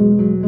Música